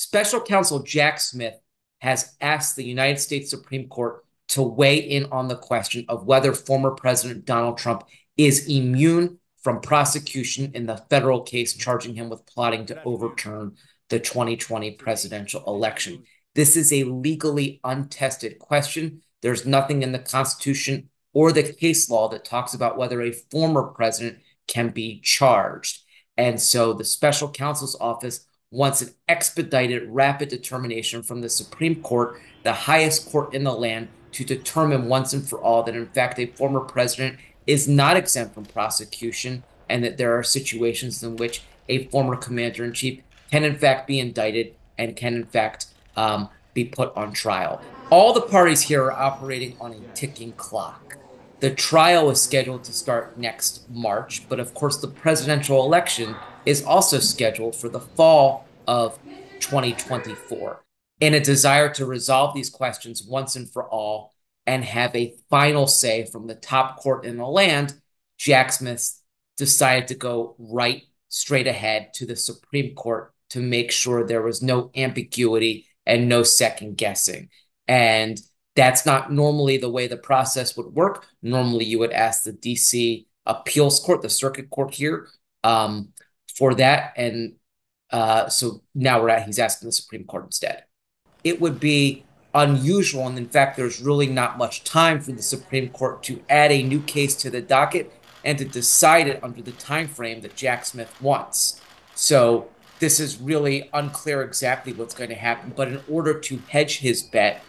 Special Counsel Jack Smith has asked the United States Supreme Court to weigh in on the question of whether former President Donald Trump is immune from prosecution in the federal case charging him with plotting to overturn the 2020 presidential election. This is a legally untested question. There's nothing in the Constitution or the case law that talks about whether a former president can be charged. And so the special counsel's office wants an expedited, rapid determination from the Supreme Court, the highest court in the land, to determine once and for all that, in fact, a former president is not exempt from prosecution and that there are situations in which a former commander in chief can, in fact, be indicted and can, in fact, um, be put on trial. All the parties here are operating on a ticking clock. The trial is scheduled to start next March, but of course, the presidential election is also scheduled for the fall of 2024. In a desire to resolve these questions once and for all and have a final say from the top court in the land, Jack Smith decided to go right straight ahead to the Supreme Court to make sure there was no ambiguity and no second guessing. And that's not normally the way the process would work. Normally, you would ask the DC appeals court, the circuit court here, um, for that. And uh, so now we're at, he's asking the Supreme Court instead. It would be unusual. And in fact, there's really not much time for the Supreme Court to add a new case to the docket and to decide it under the time frame that Jack Smith wants. So this is really unclear exactly what's going to happen. But in order to hedge his bet,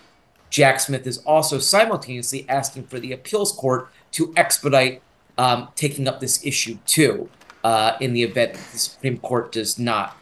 Jack Smith is also simultaneously asking for the appeals court to expedite um, taking up this issue too, uh, in the event the Supreme Court does not